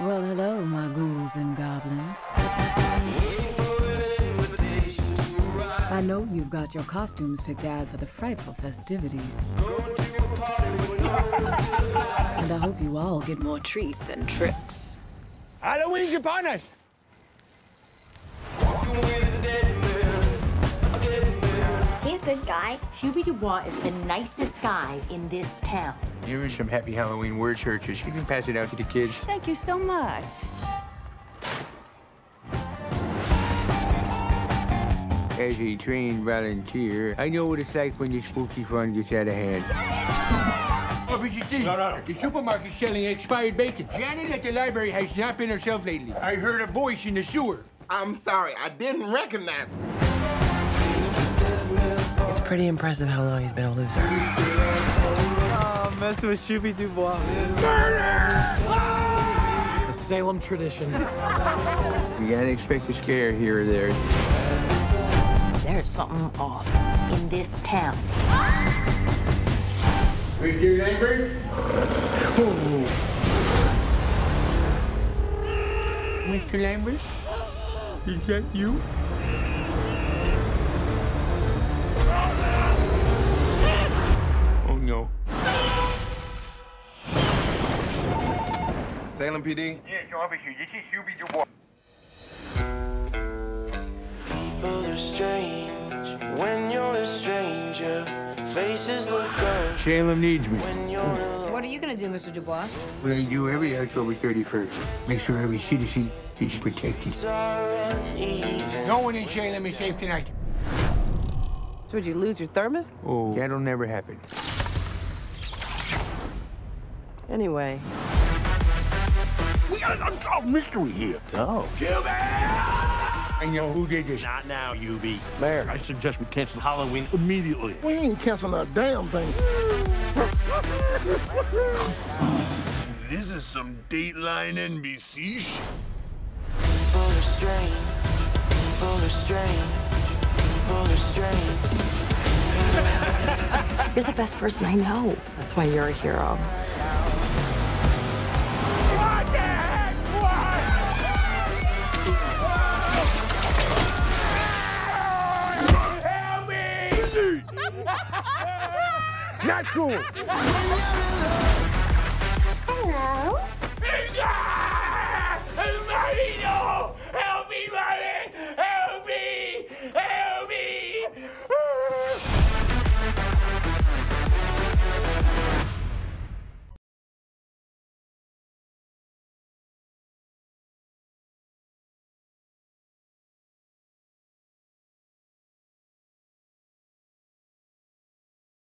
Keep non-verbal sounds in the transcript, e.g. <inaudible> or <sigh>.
Well, hello, my ghouls and goblins. I know you've got your costumes picked out for the frightful festivities. and I hope you all get more treats than tricks. Halloween's upon us! Is he a good guy? Hubie Dubois is the nicest guy in this town. Here are some happy Halloween word searches. You can pass it out to the kids. Thank you so much. As a trained volunteer, I know what it's like when the spooky fun gets out of hand. Oh, Officer D, No, no. the supermarket selling expired bacon. Janet at the library has not been herself lately. I heard a voice in the sewer. I'm sorry, I didn't recognize him. It's pretty impressive how long he's been a loser. Oh, messing with Hubie Dubois. A Salem tradition. <laughs> You gotta expect a scare here or there. There's something off in this town. Mr. Lambert? Oh. Mr. Lambert? Is that you? Salem PD? Yes, officer, this is Hubie Dubois. People are strange when you're a stranger. Faces look good Salem needs me. when you're. What are you gonna do, Mr. Dubois? We're going to do every October 31st. Make sure every citizen is protected. No one in Salem is safe tonight. So would you lose your thermos? Oh, that'll never happen. Anyway. We got an unsolved mystery here. Oh. I know who did this. Not now, Hubie. Mayor. I suggest we cancel Halloween immediately. We ain't canceling a damn thing. This is some Dateline NBC shit. People are strange. People are strange. People are strange. You're the best person I know. That's why you're a hero. Not cool. Hello.